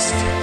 podcast.